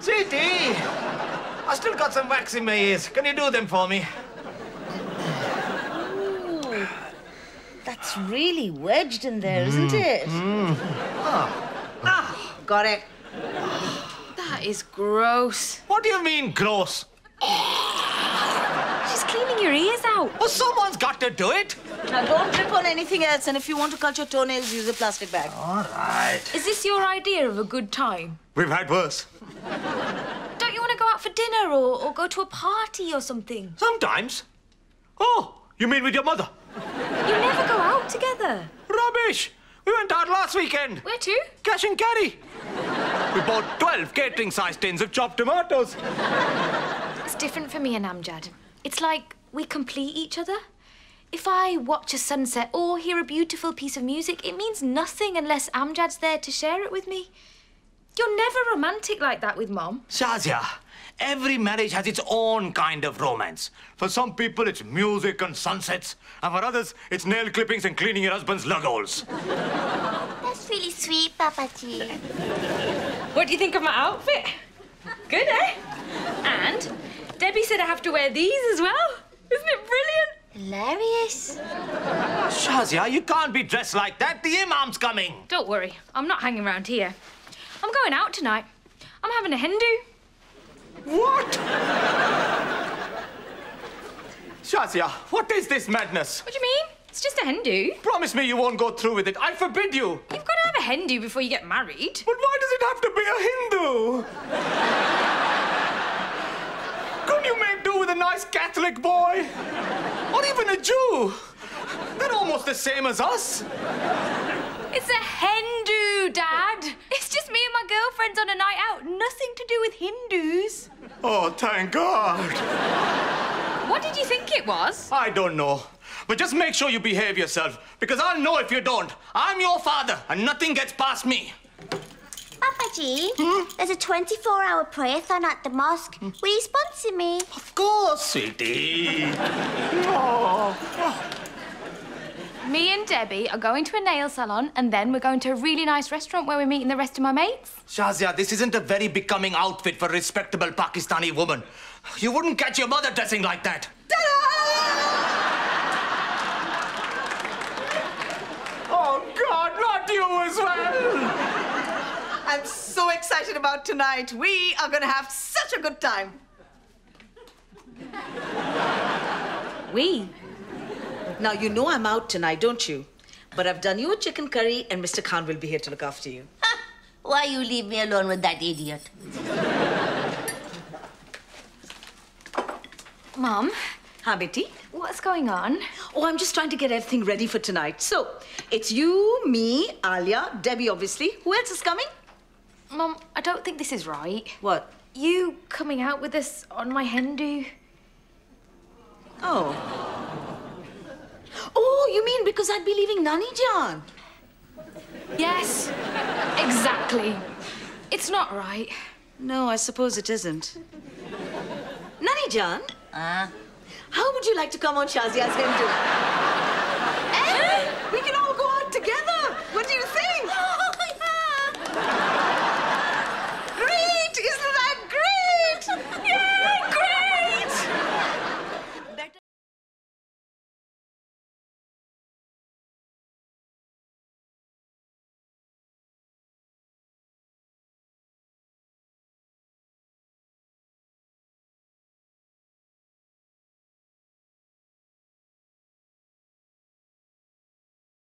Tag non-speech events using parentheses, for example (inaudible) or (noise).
Sweetie, I still got some wax in my ears. Can you do them for me? Ooh, that's really wedged in there, isn't mm, it? Mm. Ah, ah. ah, got it. That is gross. What do you mean, gross? She's cleaning your ears out. Well, someone's got to do it. Now, don't trip on anything else, and if you want to cut your toenails, use a plastic bag. All right. Is this your idea of a good time? We've had worse. Don't you want to go out for dinner or, or go to a party or something? Sometimes. Oh, you mean with your mother? You never go out together. Rubbish. We went out last weekend. Where to? Cash and carry. We bought 12 catering-sized tins of chopped tomatoes. It's different for me and Amjad. It's like we complete each other. If I watch a sunset or hear a beautiful piece of music, it means nothing unless Amjad's there to share it with me. You're never romantic like that with Mom. Shazia, every marriage has its own kind of romance. For some people, it's music and sunsets. And for others, it's nail clippings and cleaning your husband's lug holes. (laughs) That's really sweet, Papaji. What do you think of my outfit? Good, eh? And Debbie said I have to wear these as well. Isn't it brilliant? Hilarious. Shazia, you can't be dressed like that. The imam's coming. Don't worry, I'm not hanging around here. I'm going out tonight. I'm having a Hindu. What? Shazia, what is this madness? What do you mean? It's just a Hindu. Promise me you won't go through with it. I forbid you. You've got to have a Hindu before you get married. But why does it have to be a Hindu? Couldn't you make do with a nice Catholic boy? Or even a Jew? They're almost the same as us. It's a Hindu, Dad. It's just me and my girlfriends on a night out. Nothing to do with Hindus. Oh, thank God. What did you think it was? I don't know. But just make sure you behave yourself, because I'll know if you don't. I'm your father, and nothing gets past me. Papaji, there's a 24-hour prayer-thon at the mosque. Will you sponsor me? Of course, sweetie. oh. Me and Debbie are going to a nail salon, and then we're going to a really nice restaurant where we're meeting the rest of my mates. Shazia, this isn't a very becoming outfit for a respectable Pakistani woman. You wouldn't catch your mother dressing like that. Oh, God, not you as well. I'm so excited about tonight. We are going to have such a good time. We. Now, you know I'm out tonight, don't you? But I've done you a chicken curry, and Mr. Khan will be here to look after you. Why you leave me alone with that idiot? Mom, Huh, Betty? what's going on? Oh, I'm just trying to get everything ready for tonight. So, it's you, me, Alia, Debbie, obviously. Who else is coming? Mom, I don't think this is right. What? You coming out with us on my hen do? Oh. Oh, you mean because I'd be leaving Nani Jan? Yes, exactly. It's not right. No, I suppose it isn't. Nani Jan? Uh, How would you like to come on Shazia's Hindu?